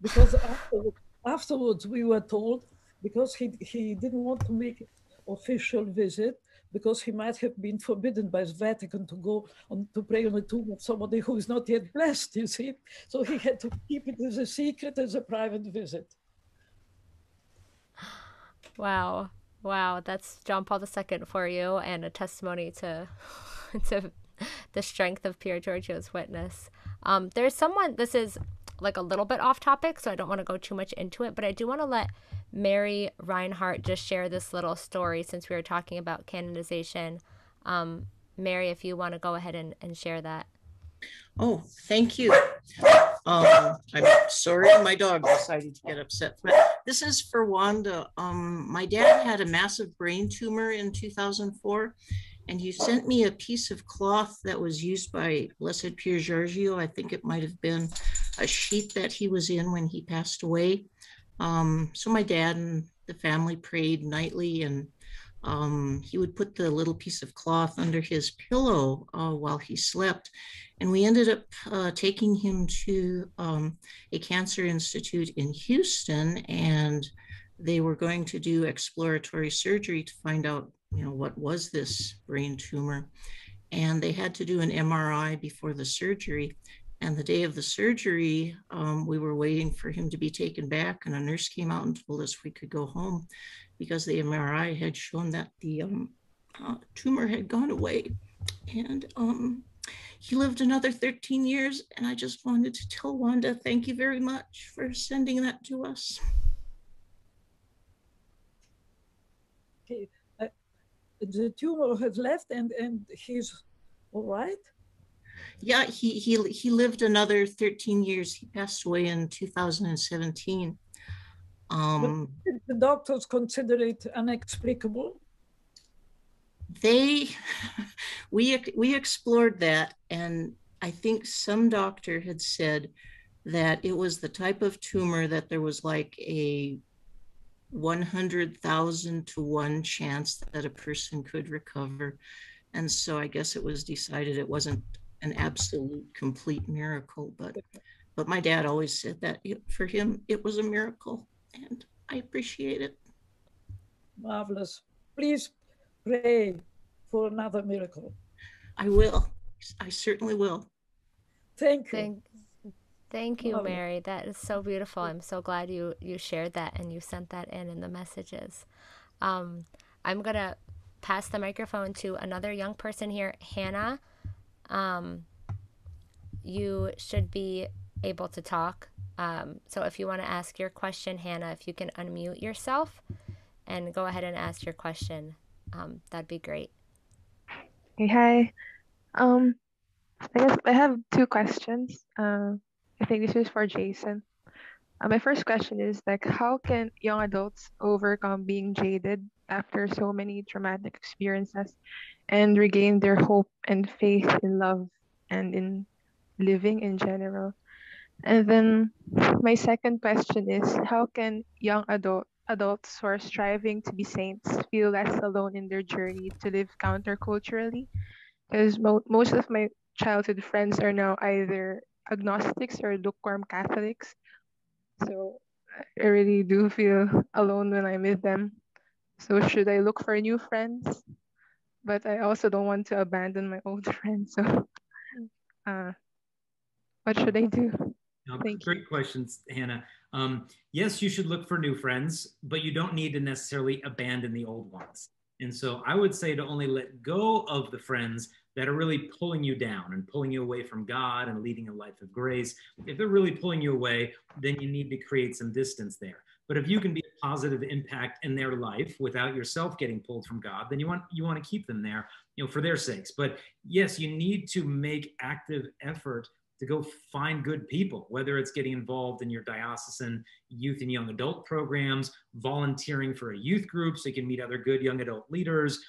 because afterwards, afterwards we were told because he he didn't want to make official visit because he might have been forbidden by the Vatican to go on to pray on the tomb of somebody who is not yet blessed, you see. So he had to keep it as a secret, as a private visit. Wow. Wow, that's John Paul II for you and a testimony to to the strength of Pier Giorgio's witness. Um, there's someone this is like a little bit off topic, so I don't want to go too much into it, but I do want to let Mary Reinhardt just share this little story since we were talking about canonization. Um, Mary, if you want to go ahead and, and share that. Oh, thank you. Um, I'm sorry my dog decided to get upset, but this is for Wanda. Um, my dad had a massive brain tumor in 2004, and he sent me a piece of cloth that was used by Blessed Pier Giorgio. I think it might have been a sheet that he was in when he passed away. Um, so my dad and the family prayed nightly and um, he would put the little piece of cloth under his pillow uh, while he slept. And we ended up uh, taking him to um, a cancer institute in Houston, and they were going to do exploratory surgery to find out, you know, what was this brain tumor. And they had to do an MRI before the surgery. And the day of the surgery, um, we were waiting for him to be taken back, and a nurse came out and told us we could go home because the MRI had shown that the um, uh, tumor had gone away. And um, he lived another 13 years. And I just wanted to tell Wanda, thank you very much for sending that to us. Okay. Uh, the tumor has left and, and he's all right? Yeah, he, he, he lived another 13 years. He passed away in 2017. Um, the doctors consider it inexplicable. They, we we explored that, and I think some doctor had said that it was the type of tumor that there was like a 100,000 to one chance that a person could recover. And so I guess it was decided it wasn't an absolute complete miracle, but but my dad always said that it, for him it was a miracle and I appreciate it. Marvelous. Please pray for another miracle. I will. I certainly will. Thank you. Thank, thank you, Mary. That is so beautiful. I'm so glad you you shared that and you sent that in in the messages. Um, I'm gonna pass the microphone to another young person here, Hannah. Um, you should be able to talk. Um, so if you want to ask your question, Hannah, if you can unmute yourself and go ahead and ask your question, um, that'd be great. Hey, hi. Um, I guess I have two questions. Uh, I think this is for Jason. Uh, my first question is like, how can young adults overcome being jaded after so many traumatic experiences and regain their hope and faith in love and in living in general? And then my second question is how can young adult adults who are striving to be saints feel less alone in their journey to live counterculturally? Because mo- most of my childhood friends are now either agnostics or lukewarm Catholics. So I really do feel alone when I'm with them. So should I look for new friends? But I also don't want to abandon my old friends. So uh, what should I do? Thank great you. questions, Hannah. Um, yes, you should look for new friends, but you don't need to necessarily abandon the old ones. And so I would say to only let go of the friends that are really pulling you down and pulling you away from God and leading a life of grace. If they're really pulling you away, then you need to create some distance there. But if you can be a positive impact in their life without yourself getting pulled from God, then you want you want to keep them there, you know, for their sakes. But yes, you need to make active effort to go find good people, whether it's getting involved in your diocesan youth and young adult programs, volunteering for a youth group so you can meet other good young adult leaders,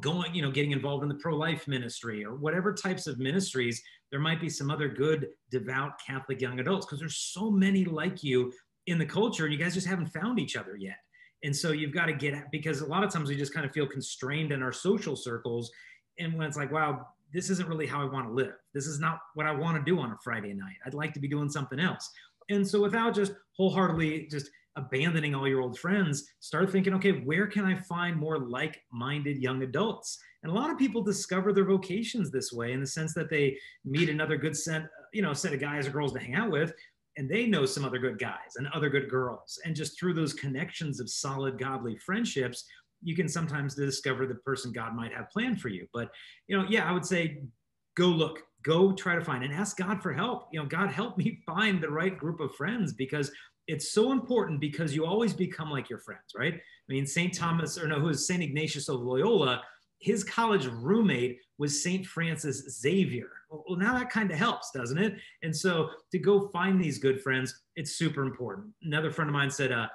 going, you know, getting involved in the pro-life ministry or whatever types of ministries, there might be some other good, devout Catholic young adults because there's so many like you in the culture and you guys just haven't found each other yet. And so you've got to get at because a lot of times we just kind of feel constrained in our social circles. And when it's like, wow, this isn't really how I want to live. This is not what I want to do on a Friday night. I'd like to be doing something else. And so without just wholeheartedly just abandoning all your old friends, start thinking, okay, where can I find more like minded young adults? And a lot of people discover their vocations this way in the sense that they meet another good set, you know, set of guys or girls to hang out with, and they know some other good guys and other good girls. And just through those connections of solid, godly friendships, you can sometimes discover the person God might have planned for you. But, you know, yeah, I would say go look, go try to find and ask God for help. You know, God, help me find the right group of friends because it's so important because you always become like your friends, right? I mean, St. Thomas, or no, who is St. Ignatius of Loyola, his college roommate was St. Francis Xavier. Well, now that kind of helps, doesn't it? And so to go find these good friends, it's super important. Another friend of mine said, uh,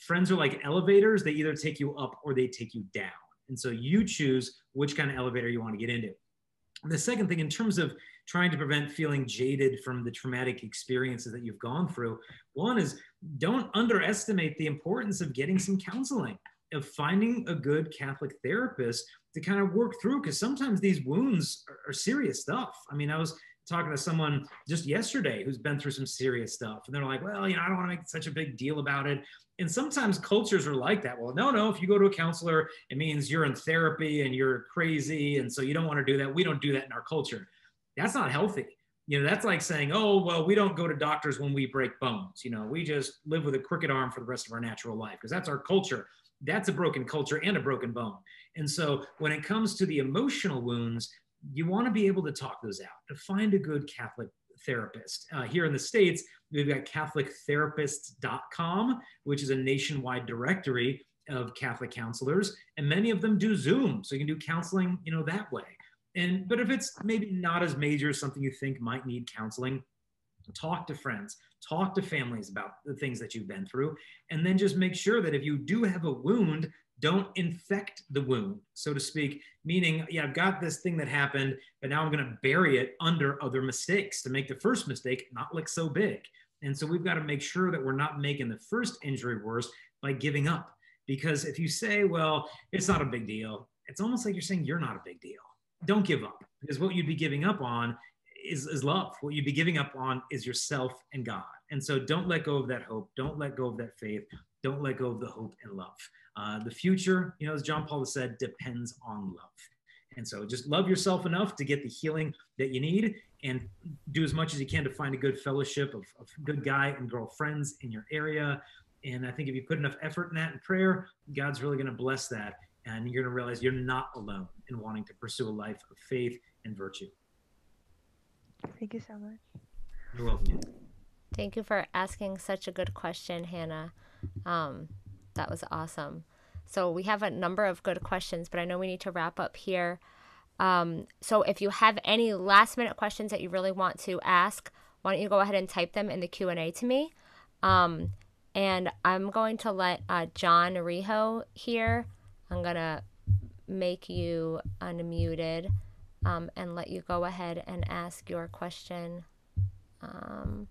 friends are like elevators, they either take you up or they take you down. And so you choose which kind of elevator you want to get into. And the second thing, in terms of trying to prevent feeling jaded from the traumatic experiences that you've gone through, one is don't underestimate the importance of getting some counseling, of finding a good Catholic therapist to kind of work through, because sometimes these wounds are, are serious stuff. I mean, I was talking to someone just yesterday who's been through some serious stuff, and they're like, well, you know, I don't want to make such a big deal about it. And sometimes cultures are like that. Well, no, no, if you go to a counselor, it means you're in therapy and you're crazy. And so you don't want to do that. We don't do that in our culture. That's not healthy. You know, that's like saying, oh, well, we don't go to doctors when we break bones. You know, we just live with a crooked arm for the rest of our natural life because that's our culture. That's a broken culture and a broken bone. And so when it comes to the emotional wounds, you want to be able to talk those out, to find a good Catholic therapist. Uh, here in the States, we've got CatholicTherapist.com, which is a nationwide directory of Catholic counselors, and many of them do Zoom, so you can do counseling, you know, that way. And but if it's maybe not as major as something you think might need counseling, talk to friends, talk to families about the things that you've been through, and then just make sure that if you do have a wound, don't infect the wound, so to speak. Meaning, yeah, I've got this thing that happened, but now I'm going to bury it under other mistakes to make the first mistake not look so big. And so we've got to make sure that we're not making the first injury worse by giving up. Because if you say, well, it's not a big deal, it's almost like you're saying you're not a big deal. Don't give up because what you'd be giving up on is, is love. What you'd be giving up on is yourself and God. And so don't let go of that hope. Don't let go of that faith. Don't let go of the hope and love. Uh, the future, you know, as John Paul has said, depends on love. And so just love yourself enough to get the healing that you need and do as much as you can to find a good fellowship of, of good guy and girl friends in your area. And I think if you put enough effort in that in prayer, God's really going to bless that. And you're going to realize you're not alone in wanting to pursue a life of faith and virtue. Thank you so much. You're welcome. Thank you for asking such a good question, Hannah. Um, that was awesome. So we have a number of good questions, but I know we need to wrap up here. Um, so if you have any last minute questions that you really want to ask, why don't you go ahead and type them in the Q and A to me? Um, and I'm going to let uh, John Rijo here. I'm gonna make you unmuted um, and let you go ahead and ask your question. Um,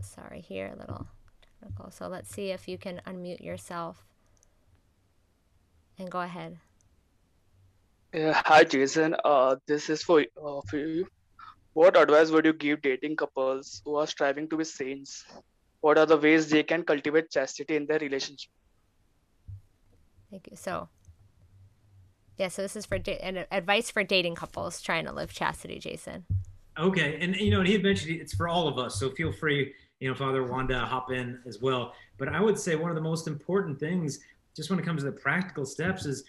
sorry, here a little technical. So let's see if you can unmute yourself and go ahead. Yeah, hi Jason. Uh, this is for uh, for you. What advice would you give dating couples who are striving to be saints? What are the ways they can cultivate chastity in their relationship? Thank you. So, yeah, so this is for da- an advice for dating couples trying to live chastity, Jason. Okay, and you know, and he had mentioned it's for all of us, so feel free, you know, Father Wanda, hop in as well. But I would say one of the most important things, just when it comes to the practical steps, is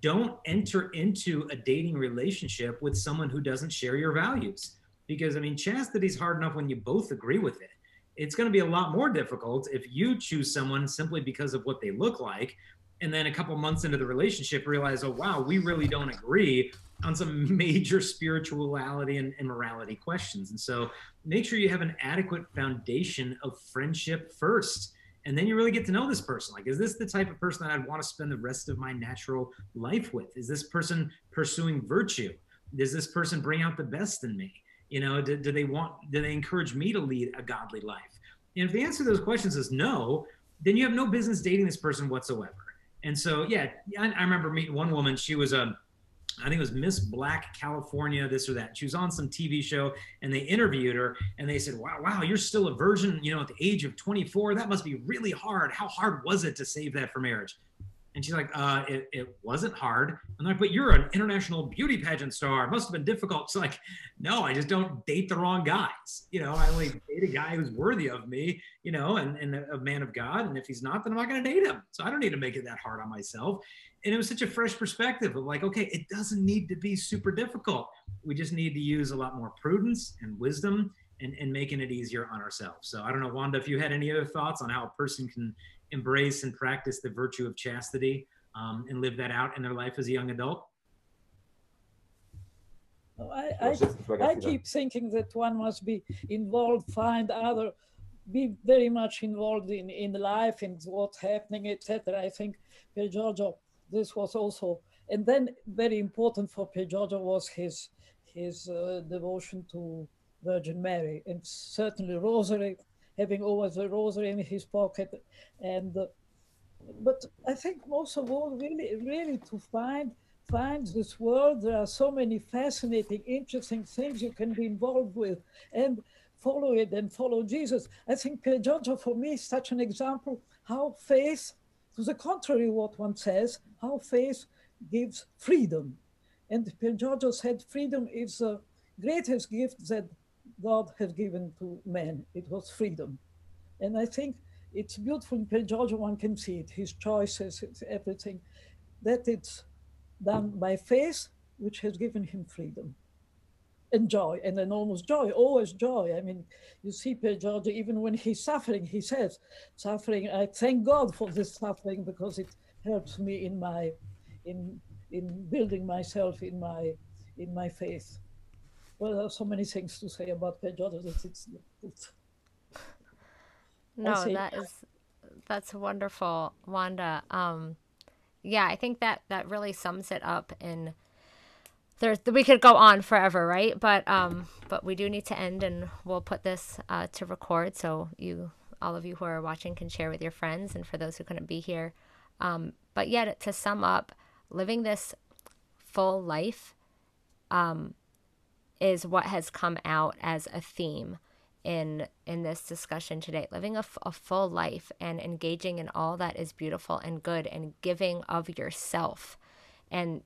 don't enter into a dating relationship with someone who doesn't share your values. Because I mean, chastity is hard enough when you both agree with it. It's going to be a lot more difficult if you choose someone simply because of what they look like, and then a couple months into the relationship realize, oh wow, we really don't agree on some major spirituality and, and morality questions. And so, make sure you have an adequate foundation of friendship first and then you really get to know this person. Like is this the type of person that i'd want to spend the rest of my natural life with? Is this person pursuing virtue? Does this person bring out the best in me? You know do, do they want do they encourage me to lead a godly life? And if the answer to those questions is no then you have no business dating this person whatsoever. And so yeah i, I remember meeting one woman. She was a I think it was Miss Black California, this or that. She was on some TV show and they interviewed her and they said, Wow, wow, you're still a virgin, you know, at the age of 24. That must be really hard. How hard was it to save that for marriage? And she's like, uh, it, it wasn't hard. And I'm like, but you're an international beauty pageant star. It must have been difficult. It's like, no, I just don't date the wrong guys. You know, I only date a guy who's worthy of me, you know, and, and a man of God. And if he's not, then I'm not going to date him. So I don't need to make it that hard on myself. And it was such a fresh perspective of like, okay, it doesn't need to be super difficult. We just need to use a lot more prudence and wisdom and, and making it easier on ourselves. So I don't know, Wanda, if you had any other thoughts on how a person can embrace and practice the virtue of chastity um, and live that out in their life as a young adult? I, I, I keep thinking that one must be involved, find other, be very much involved in, in life and what's happening, etc. I think Pier Giorgio, this was also, and then very important for Pier Giorgio was his his uh, devotion to Virgin Mary and certainly Rosary having always a rosary in his pocket. And uh, but I think most of all, really, really to find find this world. There are so many fascinating, interesting things you can be involved with, and follow it and follow Jesus. I think Pier Giorgio for me is such an example how faith, to the contrary, what one says, how faith gives freedom. And Giorgio said freedom is the greatest gift that God has given to man. It was freedom. And I think it's beautiful in Giorgio, one can see it, his choices, everything, that it's done by faith, which has given him freedom and joy, and enormous joy, always joy. I mean, you see Pier Giorgio, even when he's suffering, he says, suffering, I thank God for this suffering because it helps me in my, in, in building myself in my, in my faith well, there are so many things to say about Pier Giorgio that it's, it's no, that is that's wonderful, Wanda. Um, yeah, I think that that really sums it up. In we could go on forever, right? But um, but we do need to end, and we'll put this uh, to record so you, all of you who are watching, can share with your friends, and for those who couldn't be here. Um, but yet, to sum up, living this full life, um, is what has come out as a theme in in this discussion today living a, a full life and engaging in all that is beautiful and good and giving of yourself and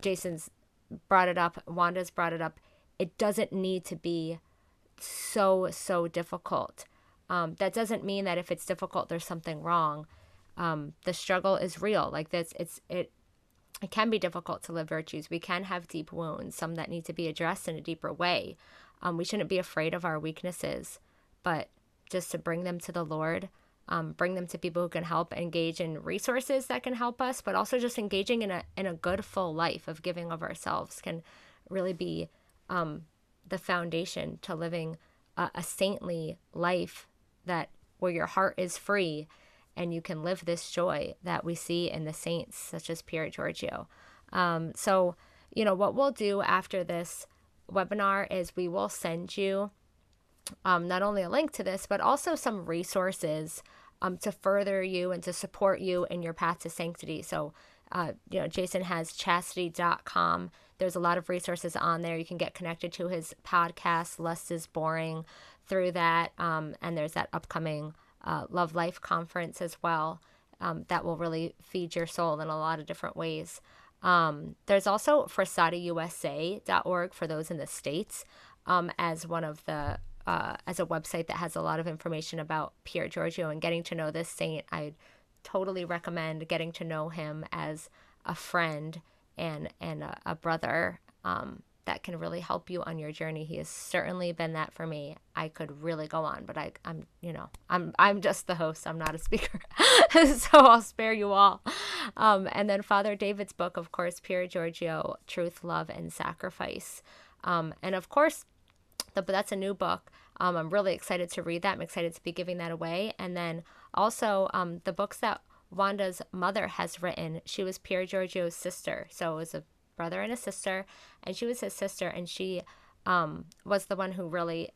jason's brought it up wanda's brought it up it doesn't need to be so so difficult um, that doesn't mean that if it's difficult there's something wrong um, the struggle is real like this it's it it can be difficult to live virtues. We can have deep wounds, some that need to be addressed in a deeper way. Um, we shouldn't be afraid of our weaknesses, but just to bring them to the Lord, um, bring them to people who can help, engage in resources that can help us, but also just engaging in a in a good full life of giving of ourselves can really be um, the foundation to living a, a saintly life that where your heart is free and you can live this joy that we see in the saints, such as Pier Giorgio. Um, so, you know, what we'll do after this webinar is we will send you um, not only a link to this, but also some resources um, to further you and to support you in your path to sanctity. So, uh, you know, Jason has chastity.com. There's a lot of resources on there. You can get connected to his podcast, Lust is Boring, through that. Um, and there's that upcoming uh, Love Life conference as well. Um, that will really feed your soul in a lot of different ways. Um, there's also frassatiusa.org for those in the States um, as one of the, uh, as a website that has a lot of information about Pier Giorgio and getting to know this saint. I totally recommend getting to know him as a friend and, and a, a brother. Um, that can really help you on your journey. He has certainly been that for me. I could really go on, but I, I'm, you know, I'm, I'm just the host. I'm not a speaker, so I'll spare you all. Um, and then Father David's book, of course, Pier Giorgio, Truth, Love, and Sacrifice. Um, and of course, the, but that's a new book. Um, I'm really excited to read that. I'm excited to be giving that away. And then also um, the books that Wanda's mother has written. She was Pier Giorgio's sister, so it was a brother and a sister, and she was his sister, and she um, was the one who really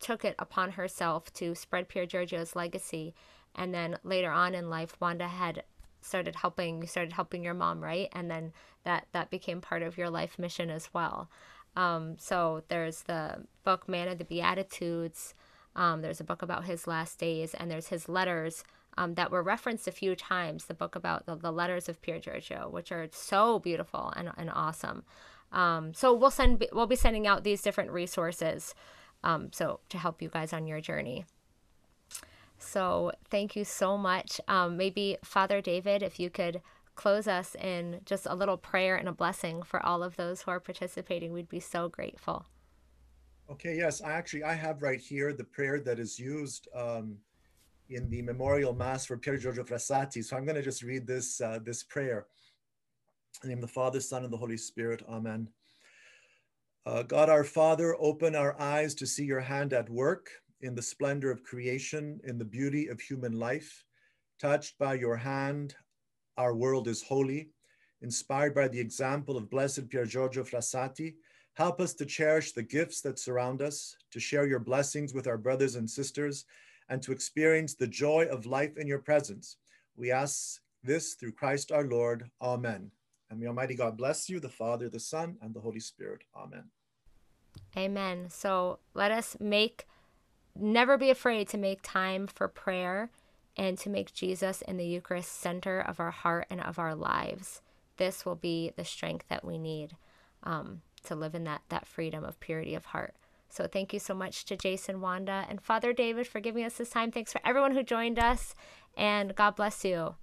took it upon herself to spread Pier Giorgio's legacy. And then later on in life, Wanda had started helping you started helping your mom right and then that that became part of your life mission as well um, so there's the book man of the beatitudes. Um, there's a book about his last days and there's his letters um, that were referenced a few times the book about the, the letters of Pier Giorgio which are so beautiful and, and awesome. Um, so we'll send we'll be sending out these different resources um, so to help you guys on your journey. So thank you so much. Um, maybe Father David, if you could close us in just a little prayer and a blessing for all of those who are participating, we'd be so grateful. Okay, yes, I actually I have right here the prayer that is used um, in the memorial mass for Pier Giorgio Frassati. So I'm going to just read this uh, this prayer. In the name of the Father, Son, and the Holy Spirit. Amen. Uh, God our Father, open our eyes to see your hand at work in the splendor of creation, in the beauty of human life. Touched by your hand, our world is holy. Inspired by the example of Blessed Pier Giorgio Frassati, help us to cherish the gifts that surround us, to share your blessings with our brothers and sisters, and to experience the joy of life in your presence. We ask this through Christ our Lord. Amen. And may Almighty God bless you, the Father, the Son, and the Holy Spirit. Amen. Amen. So let us make never be afraid to make time for prayer and to make Jesus in the Eucharist center of our heart and of our lives. This will be the strength that we need um, to live in that, that freedom of purity of heart. So thank you so much to Jason, Wanda, and Father David for giving us this time. Thanks for everyone who joined us, and God bless you.